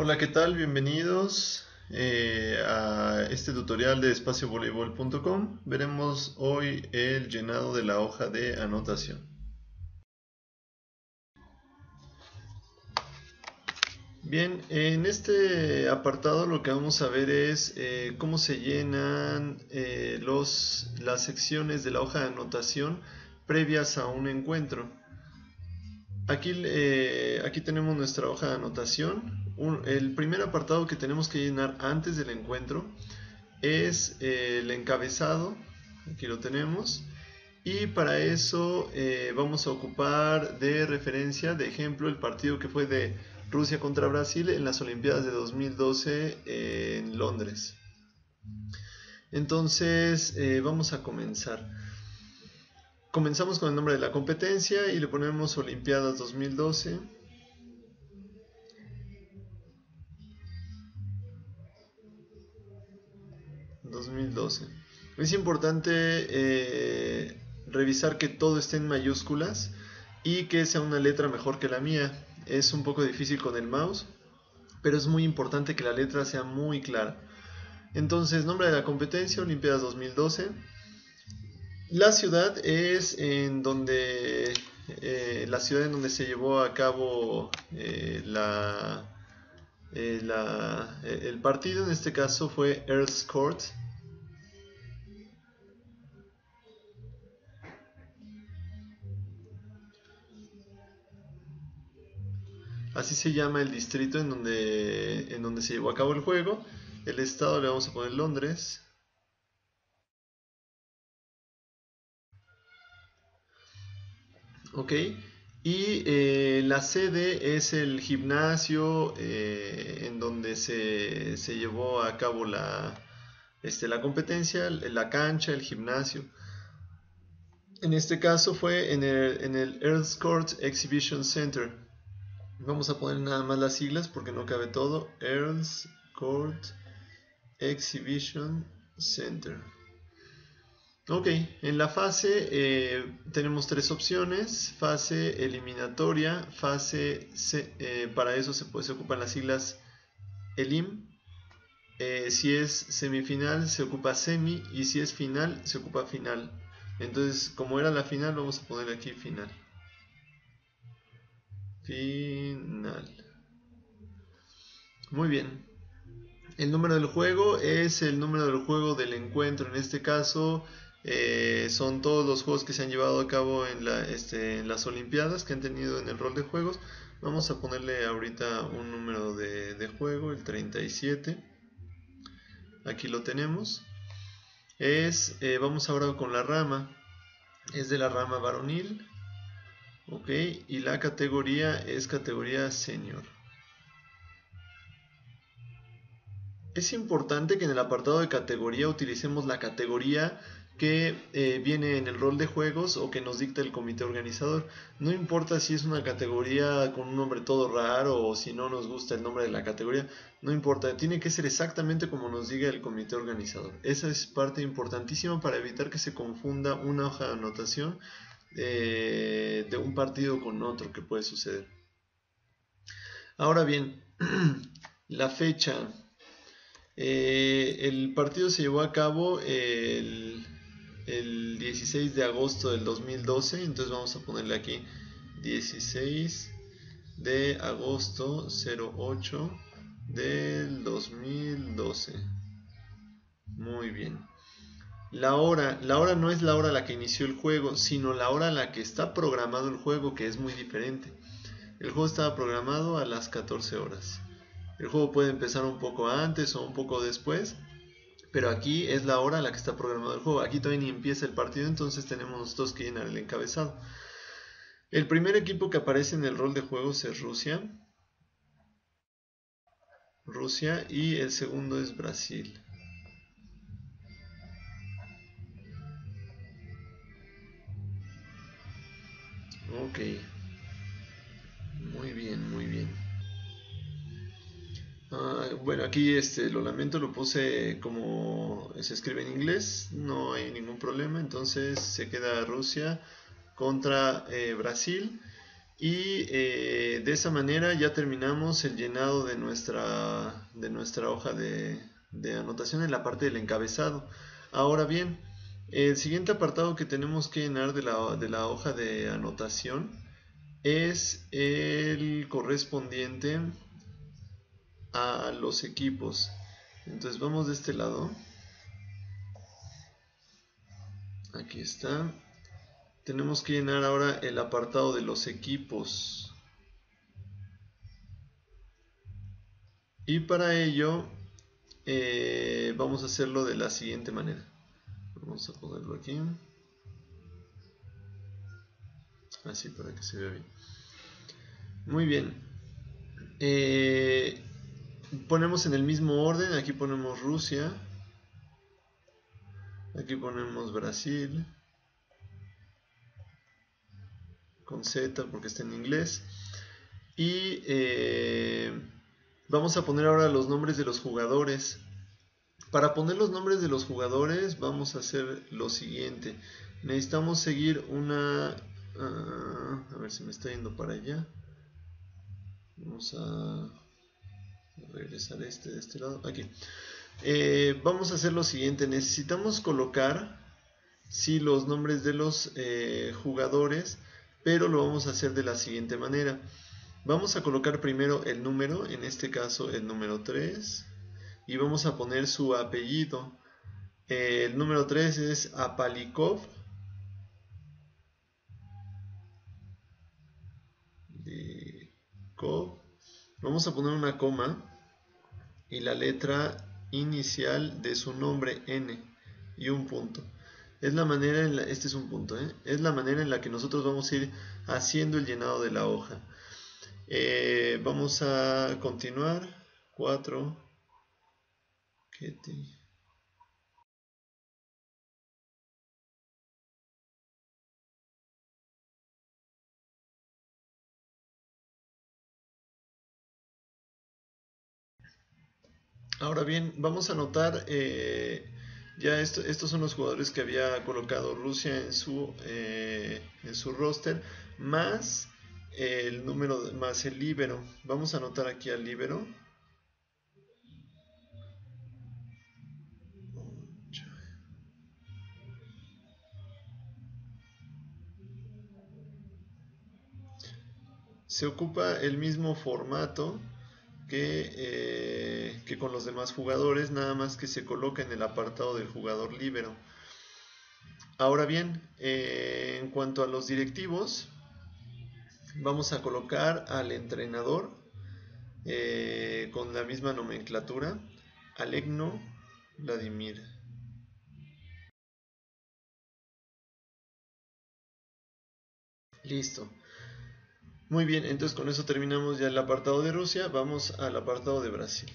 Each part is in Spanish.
Hola, ¿qué tal? Bienvenidos eh, a este tutorial de espaciovoleibol.com. Veremos hoy el llenado de la hoja de anotación. Bien, en este apartado lo que vamos a ver es eh, cómo se llenan eh, los, las secciones de la hoja de anotación previas a un encuentro. Aquí, aquí tenemos nuestra hoja de anotación el primer apartado que tenemos que llenar antes del encuentro es eh, el encabezado, aquí lo tenemos, y para eso eh, vamos a ocupar de referencia, de ejemplo, el partido que fue de Rusia contra Brasil en las Olimpiadas de 2012 en Londres. Entonces, eh, vamos a comenzar. Comenzamos con el nombre de la competencia y le ponemos Olimpiadas 2012. 2012. Es importante eh, revisar que todo esté en mayúsculas y que sea una letra mejor que la mía. Es un poco difícil con el mouse, pero es muy importante que la letra sea muy clara. Entonces, nombre de la competencia, Olimpiadas 2012. La ciudad es en donde eh, la ciudad en donde se llevó a cabo eh, la, el partido, en este caso fue Earl's Court, Así se llama el distrito en donde, en donde se llevó a cabo el juego. El estado le vamos a poner Londres. Ok. Y eh, la sede es el gimnasio eh, en donde se, llevó a cabo la, este, la competencia, la cancha, el gimnasio. En este caso fue en el, en el Earl's Court Exhibition Center. Vamos a poner nada más las siglas porque no cabe todo. Earls Court Exhibition Center. Ok, en la fase eh, tenemos tres opciones, fase eliminatoria, fase, eh, para eso se, se ocupan las siglas ELIM, eh, si es semifinal se ocupa semi y si es final se ocupa final. Entonces, como era la final, vamos a poner aquí final. Final. Muy bien. El número del juego es el número del juego del encuentro. En este caso eh, son todos los juegos que se han llevado a cabo en, este, en, las Olimpiadas que han tenido en el rol de juegos. Vamos a ponerle ahorita un número de, juego, el 37. Aquí lo tenemos. Es, eh, vamos ahora con la rama. Es de la rama varonil. Ok, y la categoría es categoría senior. Es importante que en el apartado de categoría utilicemos la categoría que eh, viene en el rol de juegos o que nos dicta el comité organizador. No importa si es una categoría con un nombre todo raro o si no nos gusta el nombre de la categoría, no importa, tiene que ser exactamente como nos diga el comité organizador. Esa es parte importantísima para evitar que se confunda una hoja de anotación eh, de un partido con otro que puede suceder. Ahora bien, la fecha. Eh, el partido se llevó a cabo el, el 16 de agosto del 2012, entonces vamos a ponerle aquí 16 de agosto 08 del 2012. Muy bien. La hora, la hora no es la hora a la que inició el juego, sino la hora a la que está programado el juego, que es muy diferente. El juego estaba programado a las 14 horas. El juego puede empezar un poco antes o un poco después, pero aquí es la hora a la que está programado el juego. Aquí todavía ni empieza el partido, entonces tenemos nosotros que llenar el encabezado. El primer equipo que aparece en el rol de juegos es Rusia. Rusia y el segundo es Brasil. Ok. Bueno, aquí este, lo lamento, lo puse como se escribe en inglés, no hay ningún problema, entonces se queda Rusia contra eh, Brasil Y eh, de esa manera ya terminamos el llenado de nuestra, de nuestra hoja de, anotación en la parte del encabezado. Ahora bien, el siguiente apartado que tenemos que llenar de la, de la hoja de anotación es el correspondiente a los equipos. Entonces vamos de este lado. Aquí está. Tenemos que llenar ahora el apartado de los equipos. Y para ello eh, vamos a hacerlo de la siguiente manera. Vamos a ponerlo aquí. Así para que se vea bien. Muy bien. Eh, ponemos en el mismo orden. Aquí ponemos Rusia. Aquí ponemos Brasil. Con Z porque está en inglés. Y eh, vamos a poner ahora los nombres de los jugadores. Para poner los nombres de los jugadores vamos a hacer lo siguiente. Necesitamos seguir una... Ah, a ver si me está yendo para allá. Vamos a regresar este de este lado. Aquí. Eh, vamos a hacer lo siguiente, necesitamos colocar sí, los nombres de los eh, jugadores, pero lo vamos a hacer de la siguiente manera. Vamos a colocar primero el número, en este caso el número 3, y vamos a poner su apellido. el número 3 es Apalikov. Vamos a poner una coma y la letra inicial de su nombre n y un punto. Es la manera en la, este es un punto, ¿eh? es la manera en la que nosotros vamos a ir haciendo el llenado de la hoja. Eh, vamos a continuar. 4. Ahora bien, vamos a notar, eh, ya estos son los jugadores que había colocado Rusia en su, eh, en su roster, más el número, más el libero. Vamos a anotar aquí al libero. Se ocupa el mismo formato eh, que, con los demás jugadores, nada más que se coloca en el apartado del jugador libero. Ahora bien, eh, en cuanto a los directivos, vamos a colocar al entrenador eh, con la misma nomenclatura, Alegno Vladimir. Listo. Muy bien, entonces con eso terminamos ya el apartado de Rusia, vamos al apartado de Brasil.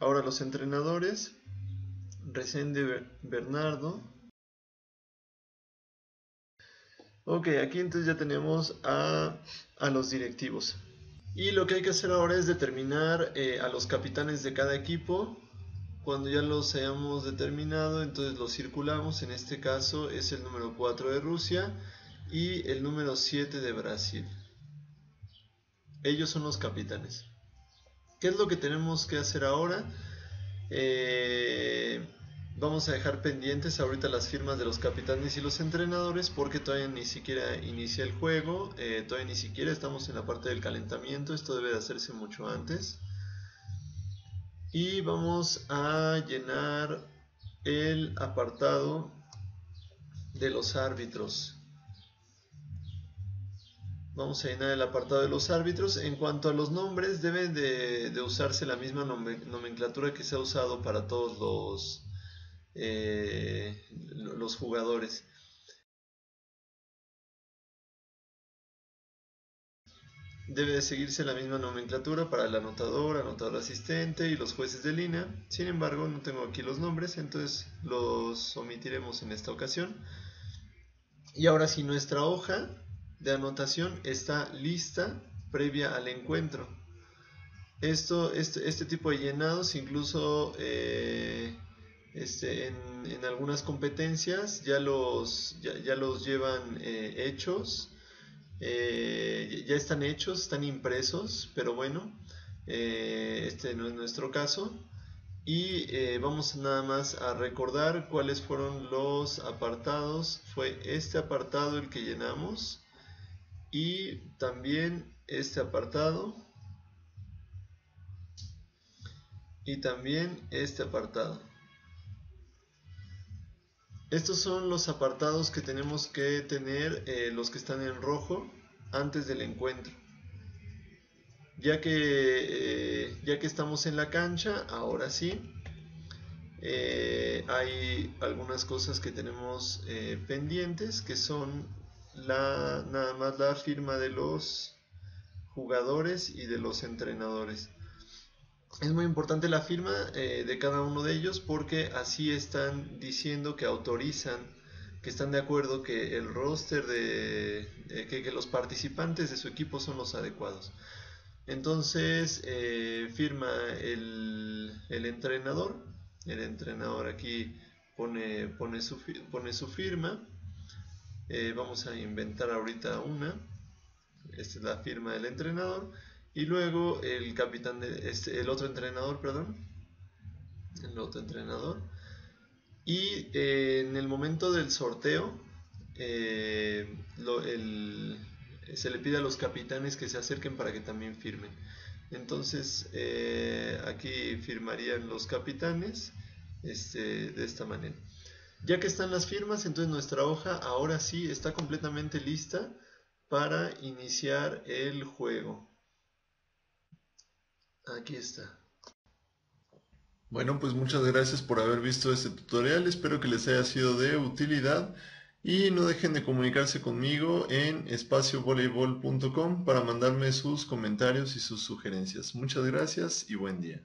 Ahora los entrenadores, Resende Bernardo. Ok, aquí entonces ya tenemos a, a los directivos. Y lo que hay que hacer ahora es determinar eh, a los capitanes de cada equipo. Cuando ya los hayamos determinado, entonces los circulamos. En este caso es el número 4 de Rusia y el número 7 de Brasil. Ellos son los capitanes. ¿Qué es lo que tenemos que hacer ahora? Eh, Vamos a dejar pendientes ahorita las firmas de los capitanes y los entrenadores porque todavía ni siquiera inicia el juego, eh, todavía ni siquiera estamos en la parte del calentamiento, esto debe de hacerse mucho antes. Y vamos a llenar el apartado de los árbitros. Vamos a llenar el apartado de los árbitros. En cuanto a los nombres, debe de, de usarse la misma nomenclatura que se ha usado para todos los eh, los jugadores. Debe de seguirse la misma nomenclatura para el anotador, anotador asistente y los jueces de línea. Sin embargo, no tengo aquí los nombres, entonces los omitiremos en esta ocasión. Y ahora si nuestra hoja de anotación está lista previa al encuentro. Esto, este, este tipo de llenados incluso eh, este, en, algunas competencias ya los, ya, los llevan eh, hechos, eh, ya están hechos, están impresos, pero bueno, este no es nuestro caso. Y vamos nada más a recordar cuáles fueron los apartados. Fue este apartado el que llenamos y también este apartado y también este apartado. Estos son los apartados que tenemos que tener, eh, los que están en rojo, antes del encuentro. Ya que, eh, ya que estamos en la cancha, ahora sí, eh, hay algunas cosas que tenemos pendientes, que son nada más la firma de los jugadores y de los entrenadores. Es muy importante la firma eh, de cada uno de ellos porque así están diciendo que autorizan, que están de acuerdo que el roster de, que, los participantes de su equipo son los adecuados. Entonces eh, firma el, entrenador, el entrenador aquí pone, pone, su, pone su firma. Eh, vamos a inventar ahorita una. Esta es la firma del entrenador y luego el capitán, de, este, el otro entrenador, perdón, el otro entrenador. Y eh, en el momento del sorteo, eh, se le pide a los capitanes que se acerquen para que también firmen. Entonces, eh, aquí firmarían los capitanes este, de esta manera. Ya que están las firmas, entonces nuestra hoja ahora sí está completamente lista para iniciar el juego. Aquí está. Bueno, pues muchas gracias por haber visto este tutorial. Espero que les haya sido de utilidad. Y no dejen de comunicarse conmigo en espaciovoleibol.com para mandarme sus comentarios y sus sugerencias. Muchas gracias y buen día.